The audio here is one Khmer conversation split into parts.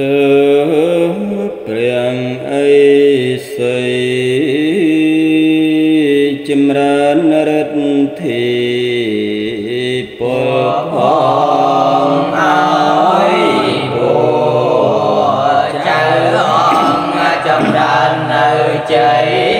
ទើបព្រះអីសីចម្រើនរទ្ធីពលផងអើយព្រោះចៅអង្គចម្រើននៅជ័យ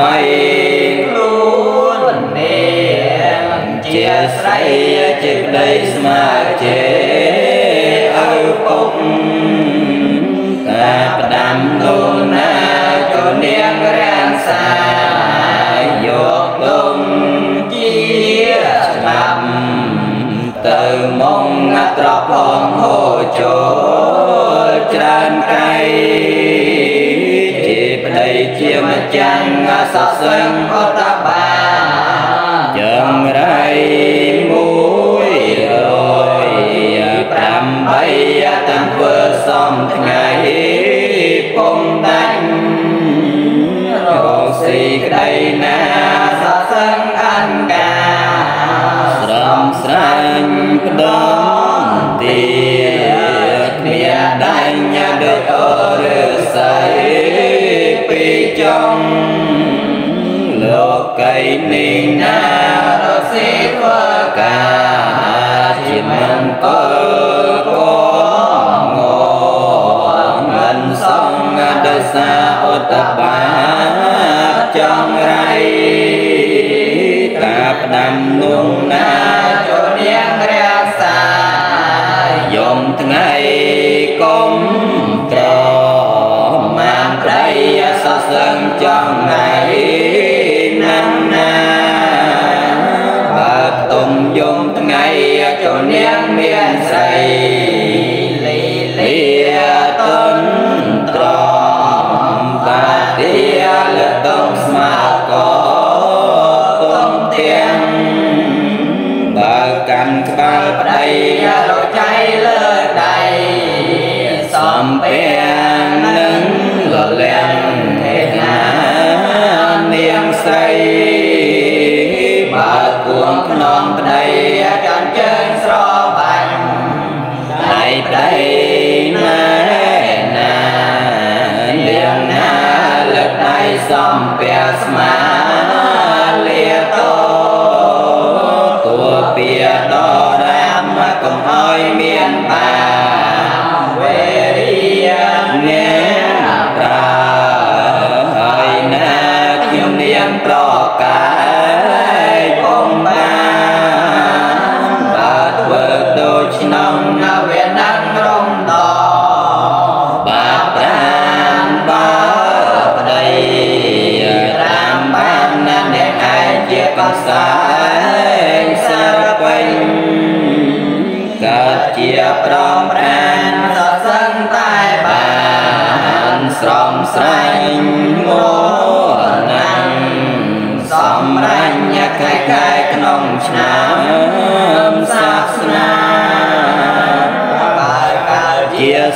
មីខ្លួននេះជាស្រីជាប្តីស្មើជាឪពុកតែផ្ដាំលោកណាក៏នាងរានសាយកទុំជាច្បាប់ទៅមកត្រប់ផងហូចូលច្រើនកៃ ជាម្ចាស់សសឹងអតបាចំរៃមួយរយ8តាំងធ្វើសំថ្ងៃពុំដាច់រងស៊ីក្តីណាសសឹងអង្ការស្រំស្រាញ់ផ្ដោ cây mình na đô sĩ qua ca chỉ mong tôi ơi miền Tây.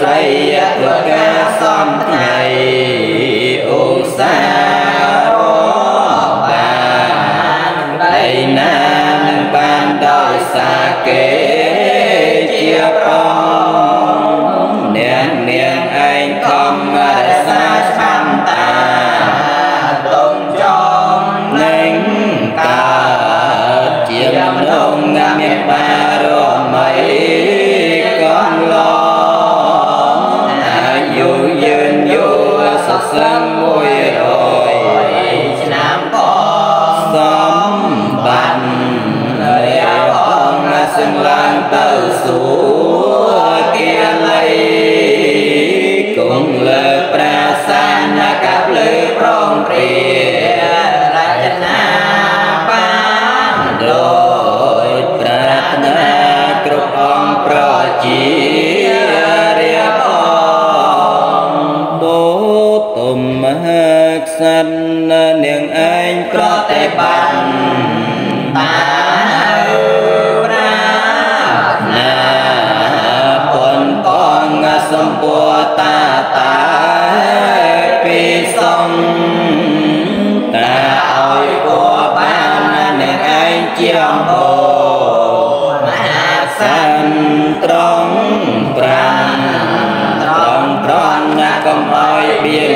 say ya lo sam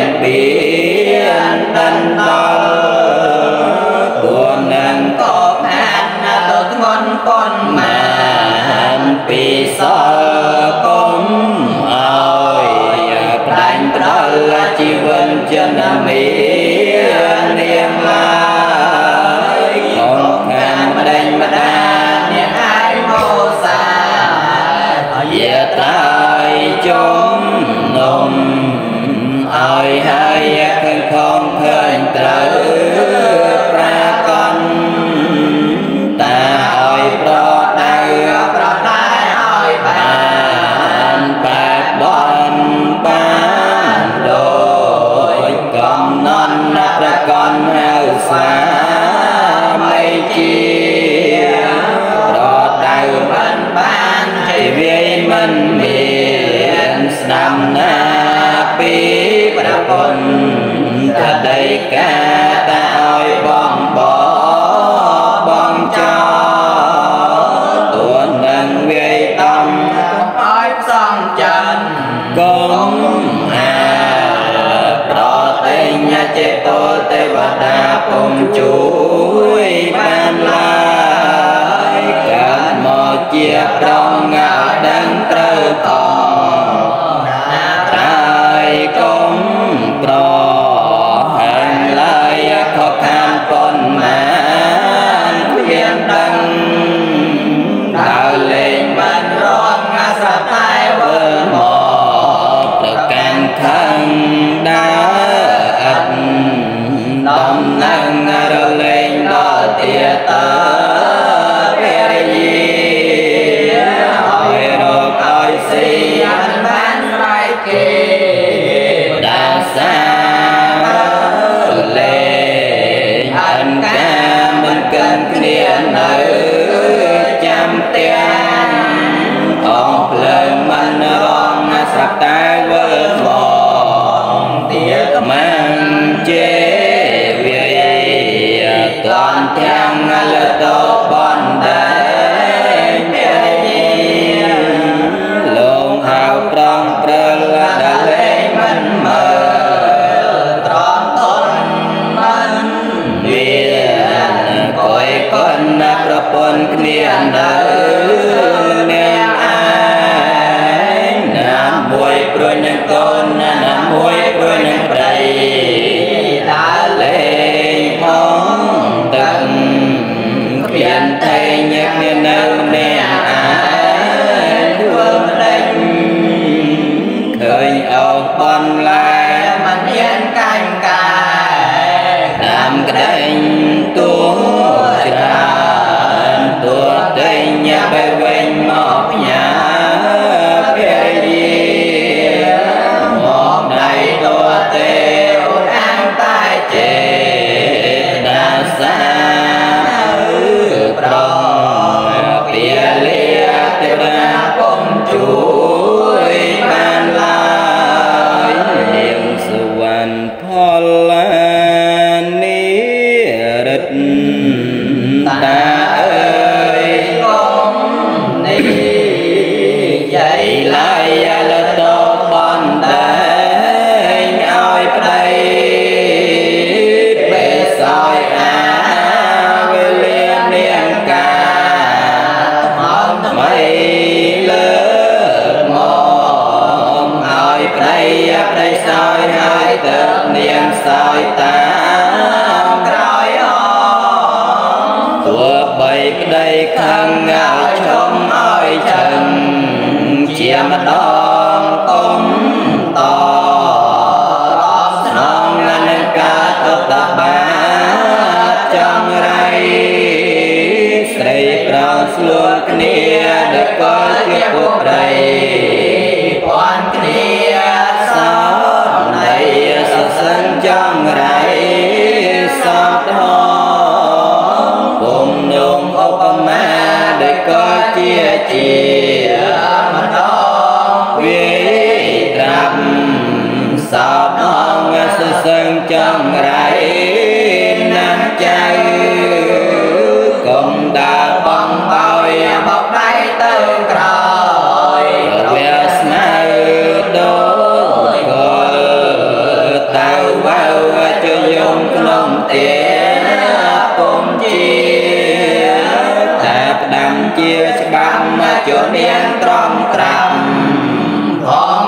ងបៀនមិនដល់ទួនឹងក៏ខានទៅធ្ងន់ប៉ុន្មានពីស នៅសាមេជារដៅបានបានទេវាយមិនមានស្ដាំណាពីប្រពន្ធតដីកាតាឲ្យបងបងចោទួននឹងវាយតំឲ្យផ្សំចានកង ចេតលទេវតាពុំជួយបានឡើយកើតមកជាដងងាដឹងត្រូវត Yeah. ស្លួនគ្នាដែលក៏ជាពួកប្រៃពាន់គ្នាសោតនៃសសិនចង្រៃសោតហងពុំនំឧបមាដែលក៏ជាជាម្ដងវាត្រាប់សោតហងសសិនចង្រៃ ជាច្បាប់មកជនាងត្រង់ត្រាំផង